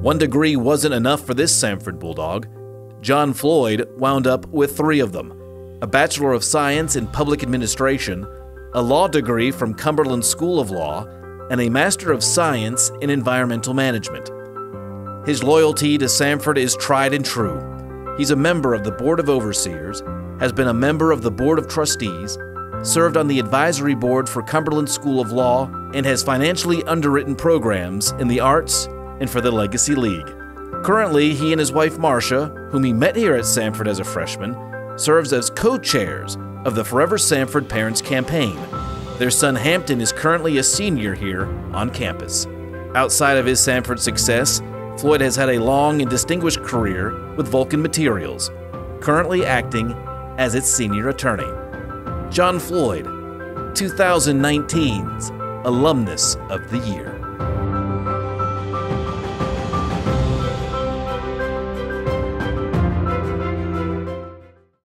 One degree wasn't enough for this Samford Bulldog. John Floyd wound up with three of them a Bachelor of Science in Public Administration, a law degree from Cumberland School of Law, and a Master of Science in Environmental Management. His loyalty to Samford is tried and true. He's a member of the Board of Overseers, has been a member of the Board of Trustees, served on the advisory board for Cumberland School of Law, and has financially underwritten programs in the arts and for the Legacy League. Currently, he and his wife Marsha, whom he met here at Samford as a freshman, serves as co-chairs of the Forever Samford Parents Campaign. Their son Hampton is currently a senior here on campus. Outside of his Samford success, Floyd has had a long and distinguished career with Vulcan Materials, currently acting as its senior attorney. John Floyd, 2019's Alumnus of the Year.